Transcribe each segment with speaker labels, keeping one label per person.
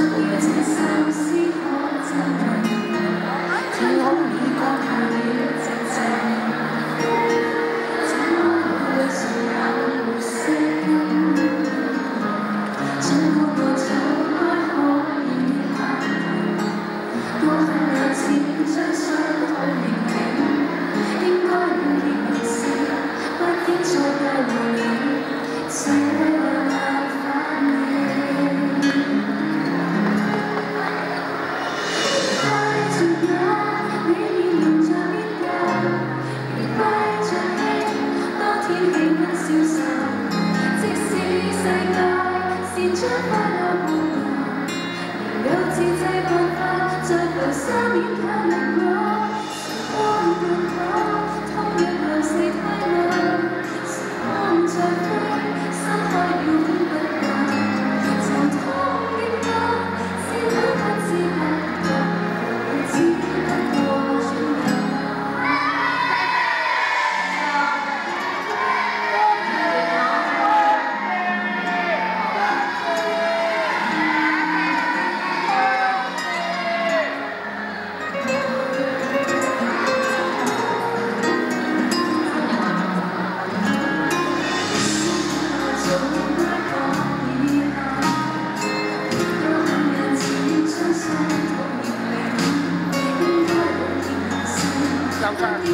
Speaker 1: Hoje 是这办法，在留心念也难时光痛苦。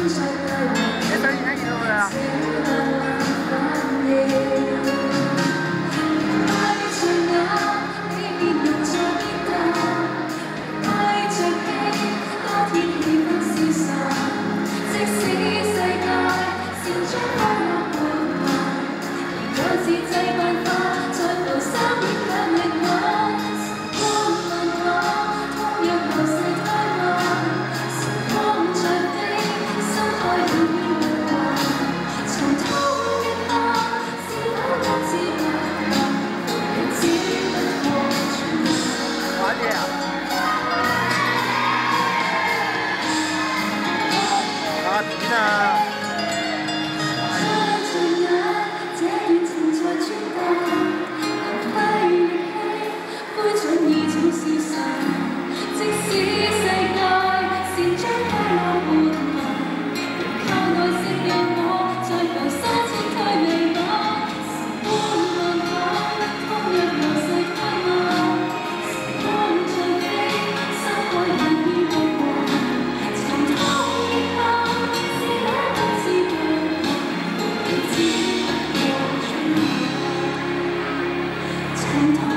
Speaker 1: Tennessee. 감사합니다.